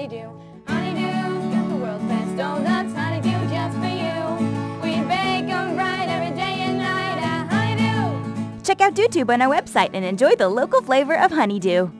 honeydew. Honeydew, got the world's best donuts, honeydew, just for you. We bake them right every day and night, honeydew. Check out DewTube on our website and enjoy the local flavor of honeydew.